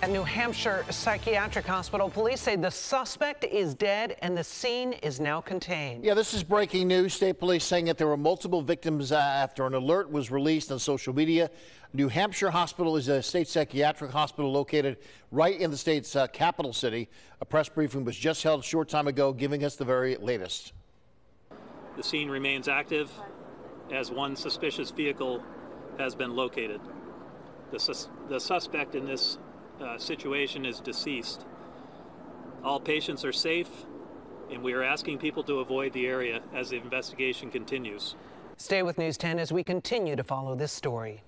At New Hampshire Psychiatric Hospital, police say the suspect is dead and the scene is now contained. Yeah, this is breaking news. State police saying that there were multiple victims uh, after an alert was released on social media. New Hampshire Hospital is a state psychiatric hospital located right in the state's uh, capital city. A press briefing was just held a short time ago, giving us the very latest. The scene remains active as one suspicious vehicle has been located. The, sus- the suspect in this uh, situation is deceased. All patients are safe, and we are asking people to avoid the area as the investigation continues. Stay with News 10 as we continue to follow this story.